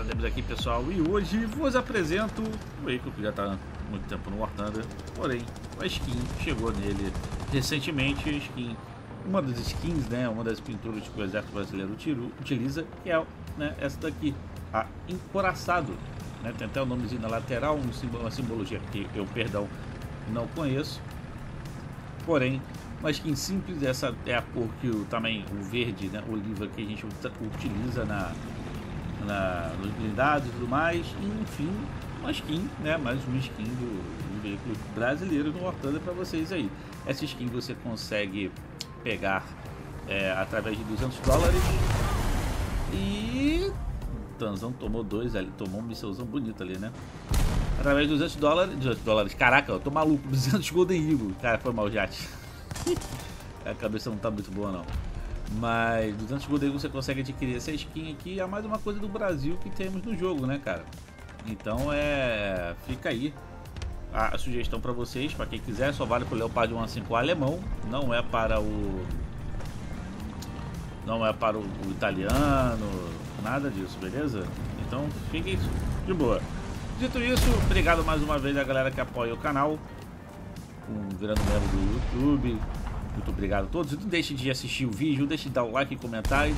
galera, Debs aqui pessoal e hoje vos apresento o veículo que já está há muito tempo no War Thunder, porém a skin chegou nele recentemente, skin, uma das skins, né, uma das pinturas que o exército brasileiro utiliza, que é né, essa daqui, a Encoraçado, né, tem até o nomezinho na lateral, um uma simbologia que eu, perdão, não conheço, porém uma skin simples, essa é a cor que o, também o verde, né, oliva que a gente utiliza na, na, nos blindados e tudo mais. E, enfim, uma skin, né? Mais uma skin do, do veículo brasileiro no War para vocês aí. Essa skin você consegue pegar é, através de 200 dólares. E Tanzão tomou dois ali, tomou um missilzão bonito ali, né? Através de 200 dólares, 200 dólares, caraca, eu tô maluco, 200 Golden Eagle. Cara, foi mal, Jate. A cabeça não tá muito boa, não. Mas 200 Golden você consegue adquirir essa skin aqui. É mais uma coisa do Brasil que temos no jogo, né, cara? Então é... Fica aí a, sugestão para vocês, para quem quiser. Só vale para o Leopard 1A5 alemão. Não é para o... Não é para o, o italiano. Nada disso, beleza? Então fiquem de boa. Dito isso, obrigado mais uma vez a galera que apoia o canal. Um, virando membro do YouTube, muito obrigado a todos. Não deixe de assistir o vídeo, deixe de dar o like e comentar e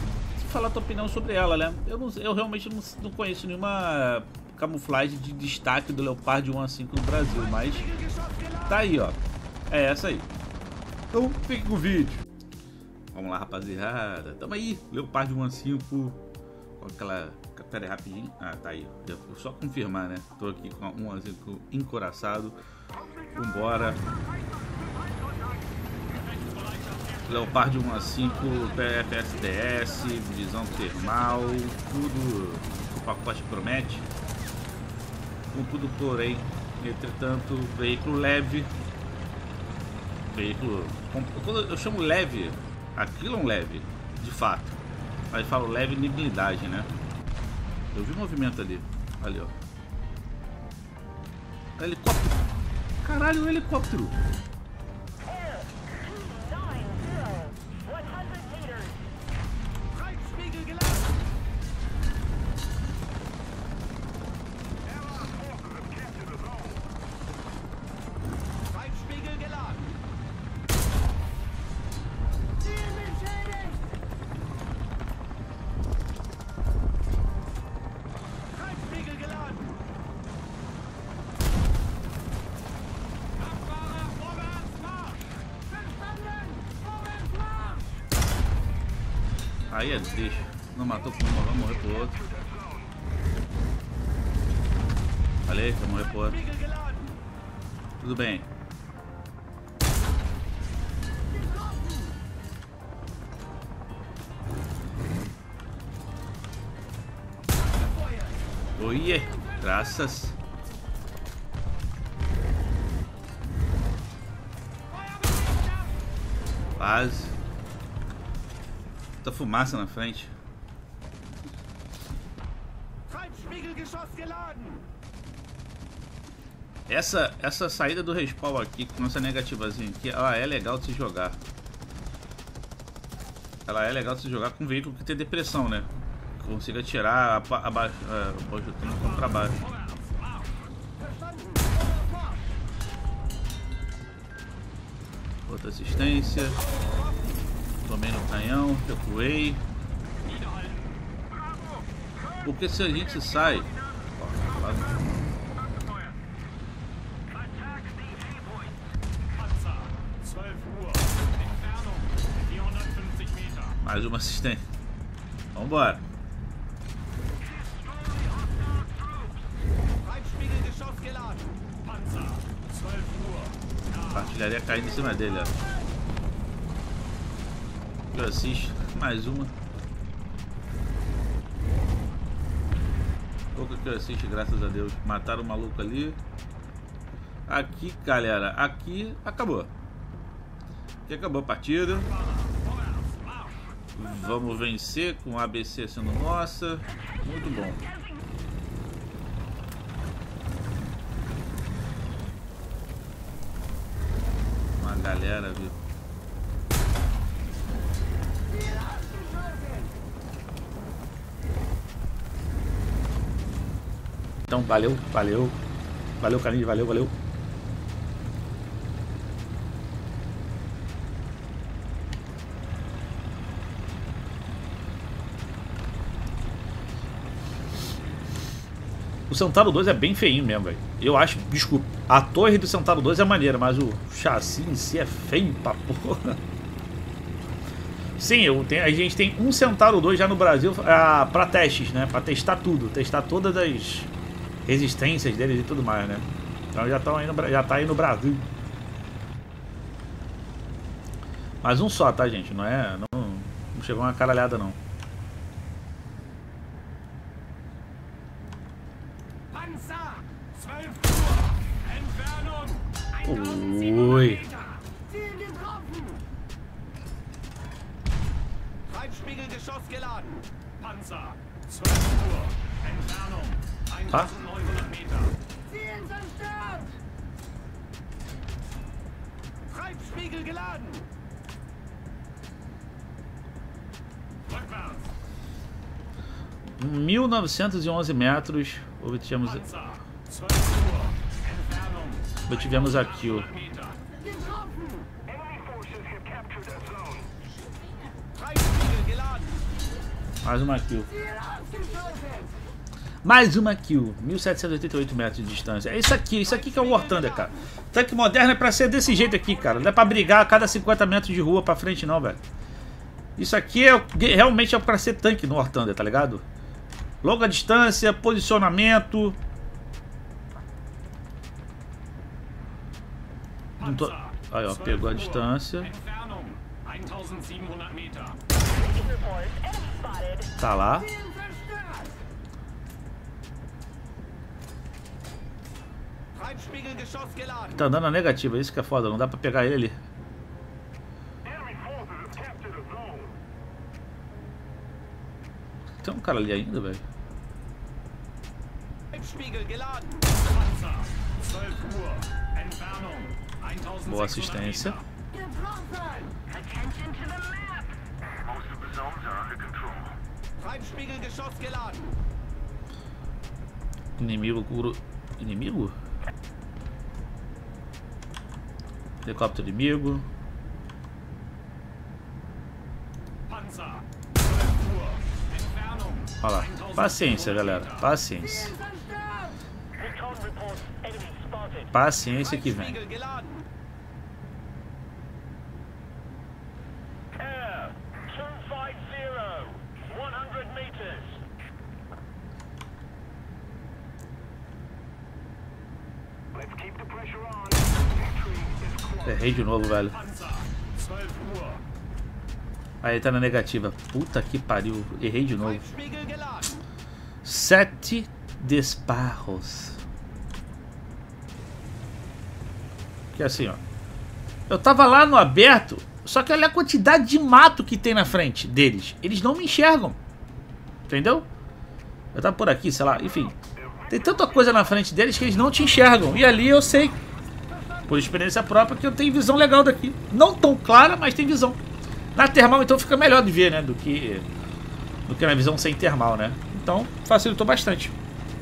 falar a tua opinião sobre ela, né? Eu, não, eu realmente não, não conheço nenhuma camuflagem de destaque do Leopard 1 a 5 no Brasil, mas tá aí, ó. É essa aí. Então fique com o vídeo. Vamos lá, rapaziada. Tamo aí, Leopard 1 a 5 com aquela... Pera aí, rapidinho. Ah, tá aí. Só confirmar, né? Tô aqui com a 1 a 5 encoraçado. Vambora. Leopard 1 a 5, PFSDS, visão termal, tudo o pacote promete. Com tudo porém, entretanto, veículo leve. Veículo. Quando eu chamo leve, aquilo é um leve, de fato. Mas falo leve em né? Eu vi movimento ali. Ali, ó. Helicóptero. Caralho, um helicóptero. Aí é deixa. Não matou com uma, vai morrer pro outro. Falei, vai morrer pro outro. Tudo bem. Oiê, graças. Quase. Muita fumaça na frente. Essa, essa saída do respawn aqui, com essa negativazinha aqui, ela é legal de se jogar. Ela é legal de se jogar com um veículo que tem depressão, né? Consiga tirar abaixo, é, para baixo. Outra assistência. Tomei no canhão, recuei. Porque se a gente sai... Mais uma assistência. Vambora. Artilharia caindo em cima dele, ó. Eu assisto. Mais uma. Pouca que eu assisto, graças a Deus. Mataram o maluco ali. Aqui, galera. Aqui acabou. Aqui acabou a partida. Vamos vencer com a ABC sendo nossa. Muito bom. Uma galera, viu? Então, valeu, valeu. Valeu, Carlinhos, valeu, valeu. O Santaro 2 é bem feinho mesmo, velho. Eu acho, desculpa, a torre do Santaro 2 é maneira, mas o chassi em si é feio pra porra. Sim, eu tenho, a gente tem um Centauro 2 já no Brasil ah, para testes, né? Para testar tudo, testar todas as resistências deles e tudo mais, né? Então já, estão aí no, já tá aí no Brasil. Mas um só, tá, gente? Não é. Não, não chegou uma caralhada, não. Ui. Geladen. Panzer, 12 Uhr. Entfernung, 1900 Meter. Ziel zerstört! Treibspiegel geladen. Rückwärts. 1911 metros. Obtivemos, Panzer, 12 Uhr. Entfernung, obtivemos. Treibspiegel geladen. Mais uma kill. Mais uma kill. 1788 metros de distância. É isso aqui, isso aqui que é o War Thunder, cara. Tanque moderno é pra ser desse jeito aqui, cara. Não é pra brigar a cada 50 metros de rua pra frente, não, velho. Isso aqui é realmente é pra ser tanque no War Thunder, tá ligado? Longa distância, posicionamento. Não tô- Aí, ó, pegou a distância. Entfernung, 1700 Meter. Tá lá. Geladen. Tá andando na negativa, isso que é foda. Não dá pra pegar ele ali. Tem um cara ali ainda, velho. Treibspiegel geladen. Panzer, 12 Uhr. Entfernung, 1600 Boa assistência. Meter. Attention to Helicóptero inimigo. Panzer, 12 Uhr. Entfernung, Olha lá. Paciência, galera. Paciência. Paciência que vem. Errei de novo, velho. Panzer, 12 Uhr. Aí tá na negativa. Puta que pariu. Errei de novo. Sete disparos. Que assim, ó. Eu tava lá no aberto, só que olha a quantidade de mato que tem na frente deles. Eles não me enxergam. Entendeu? Eu tava por aqui, sei lá, enfim. Tem tanta coisa na frente deles que eles não te enxergam. E ali eu sei, por experiência própria, que eu tenho visão legal daqui. Não tão clara, mas tem visão. Na termal, então, fica melhor de ver, né? Do que, do que na visão sem termal, né? Então, facilitou bastante.